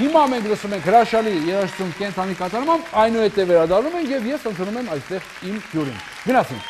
Հիմա մենք լսում ենք հրաշալի երաժշտություն կենթանի կատարմամբ, այնուհետև վերադառնում ենք եւ ես ընդունում եմ այստեղ իմ հյուրին։ Գնացինք։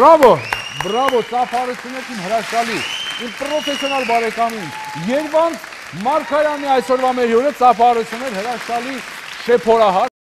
Բրավո, բրավո, ծափարությունեք իմ հրաշալի, իմ պրոֆեսիոնալ բարեկամին, Երվանդ Մարկարյանի այսօրվա մեր հյուրը ծափարություններ հրաշալի շեփորահար